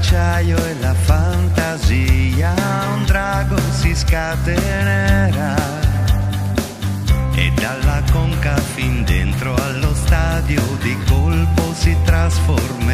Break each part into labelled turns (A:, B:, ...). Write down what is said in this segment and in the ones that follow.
A: l'acciaio e la fantasia, un drago si scatenerà e dalla conca fin dentro allo stadio di colpo si trasformerà.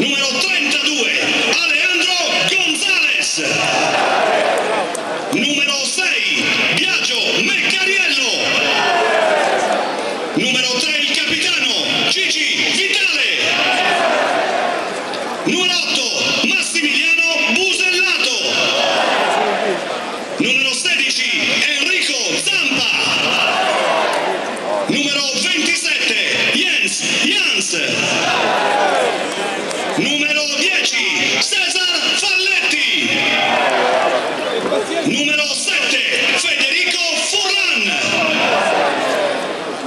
B: Número 3.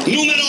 C: Número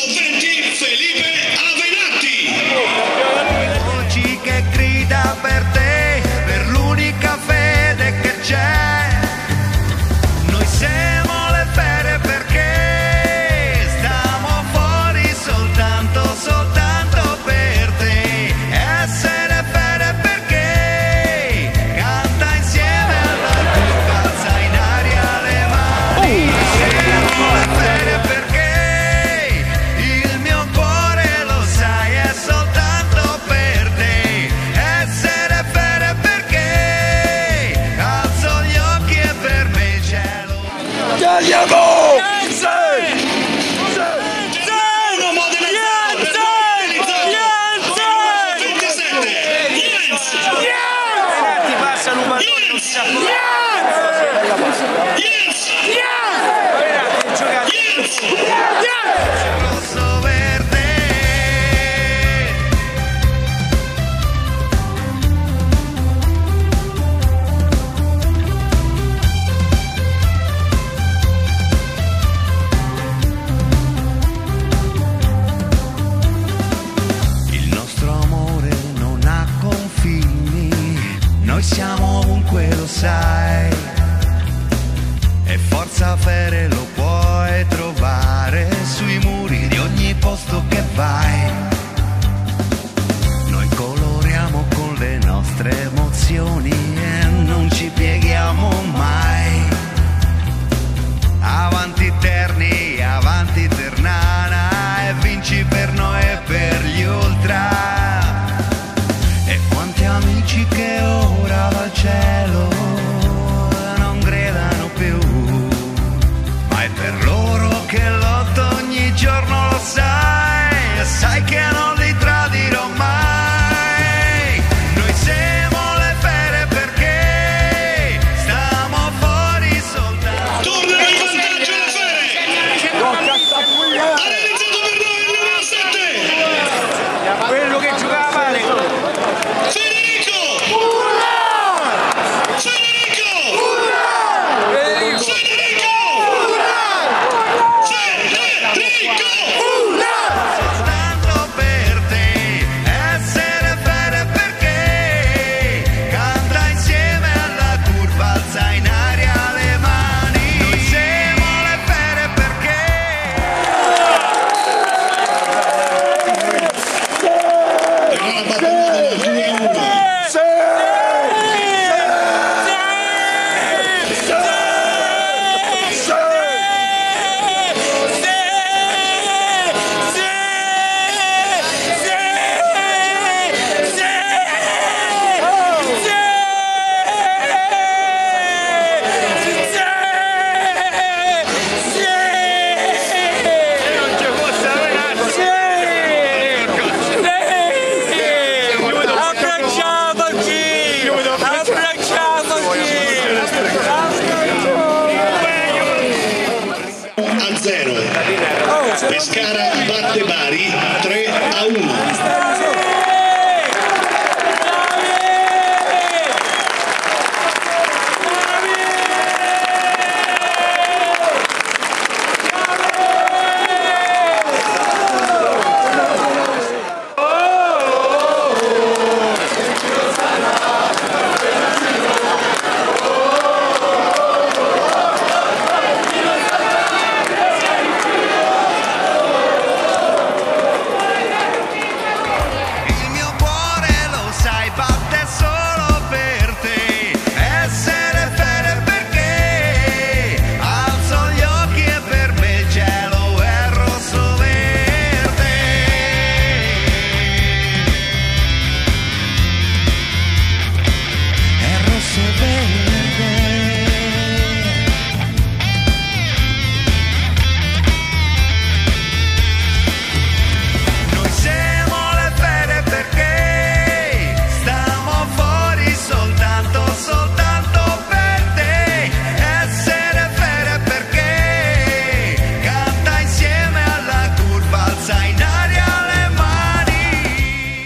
C: Rumadori non si
A: accorge. Yes! Yes! Yes! Yes! Yes!
B: Pescara batte Bari 3 a 1.